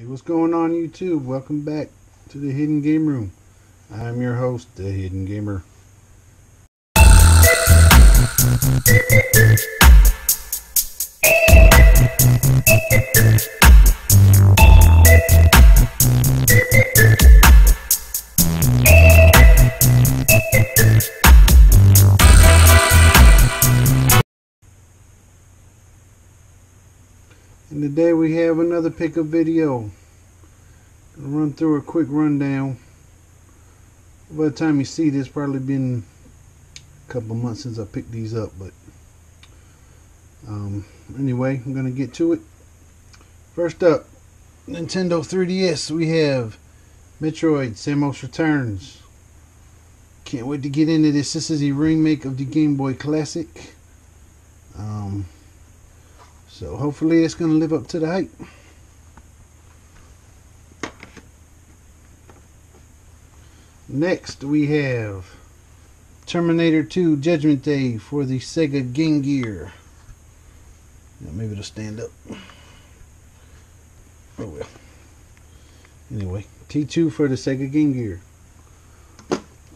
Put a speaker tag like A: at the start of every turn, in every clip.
A: Hey, what's going on YouTube? Welcome back to the Hidden Game Room. I'm your host, the Hidden Gamer. And today we have another pickup video. Gonna run through a quick rundown. By the time you see this, probably been a couple months since I picked these up, but um, anyway, I'm gonna get to it. First up, Nintendo 3DS. We have Metroid: Samus Returns. Can't wait to get into this. This is a remake of the Game Boy Classic. Um, so hopefully it's going to live up to the hype. Next we have Terminator 2 Judgment Day for the Sega Game Gear. Now maybe it'll stand up. Oh well. Anyway, T2 for the Sega Game Gear.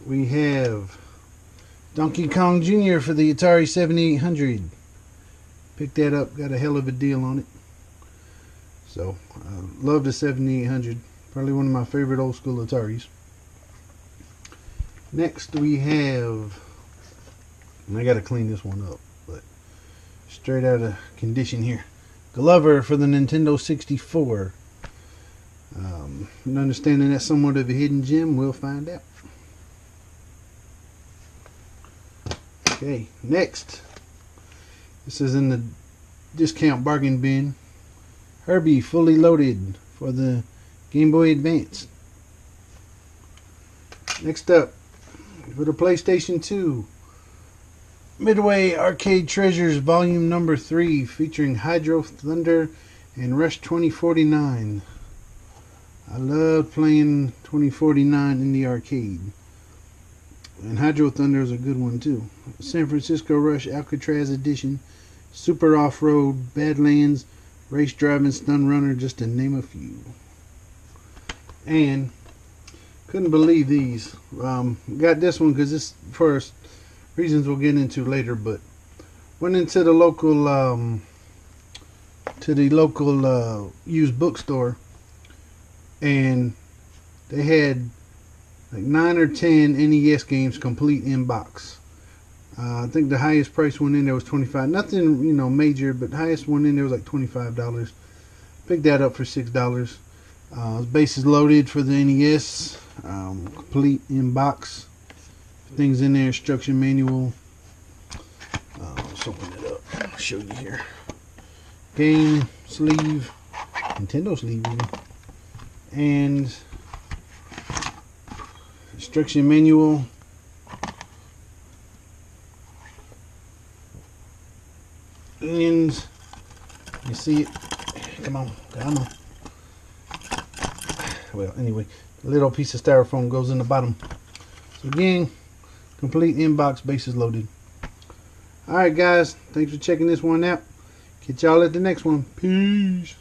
A: We have Donkey Kong Jr. for the Atari 7800. Picked that up, got a hell of a deal on it. So, uh, love the 7800. Probably one of my favorite old school Ataris. Next we have, and I got to clean this one up, but straight out of condition here. Glover for the Nintendo 64. Um, understanding that's somewhat of a hidden gem, we'll find out. Okay, next this is in the discount bargain bin. Herbie fully loaded for the Game Boy Advance. Next up, for the PlayStation 2, Midway Arcade Treasures Volume Number 3 featuring Hydro Thunder and Rush 2049. I love playing 2049 in the arcade. And Hydro Thunder is a good one too. San Francisco Rush Alcatraz Edition Super Off-Road, Badlands, Race Driving, Stun Runner, just to name a few. And couldn't believe these. Um, got this one because this first reasons we'll get into later, but went into the local um, to the local uh, used bookstore, and they had like nine or ten NES games complete in box. Uh, I think the highest price one in there was 25 Nothing, you know, major, but highest one in there was like $25. Picked that up for $6. Uh, Bases Loaded for the NES. Um, complete in box. Things in there, instruction manual. Uh, let's open it up. I'll show you here. Game sleeve. Nintendo sleeve even. And instruction manual onions. You see it? Come on, come on. Well, anyway, little piece of styrofoam goes in the bottom. So again, complete inbox Bases Loaded. Alright guys, thanks for checking this one out. Catch y'all at the next one. Peace.